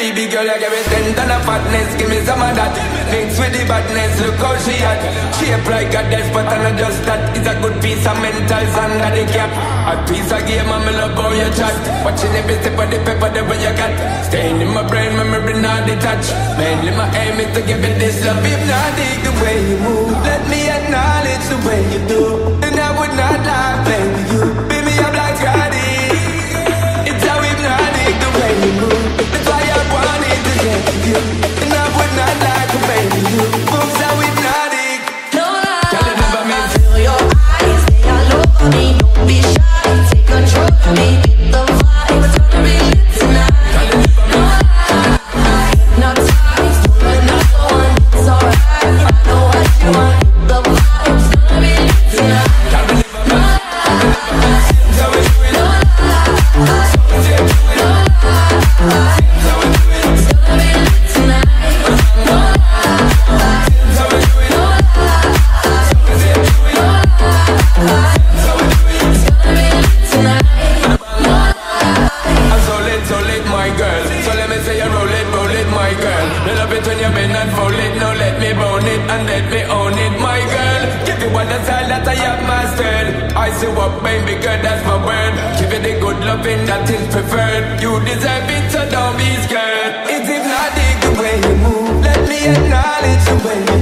Baby girl, you give me ten ton of fatness, give me some of that. Mix with the badness, look how she at. Shape like a death, but I'm not just that. It's a good piece of mental under the cap. A piece of game, I'm love how you chat. Watching every step of the paper, the way you got. Staying in my brain, memory not detached. Mainly my aim is to give it this love. If not, dig the way you move. Let me acknowledge the way you do. it when you bend and fold it. Now let me bone it and let me own it, my girl. Give you one that's all that I have mastered. I see what, baby girl, that's my word. Give you the good loving that is preferred. You deserve it, so don't be scared. It's hypnotic the way you move. Let me acknowledge the way you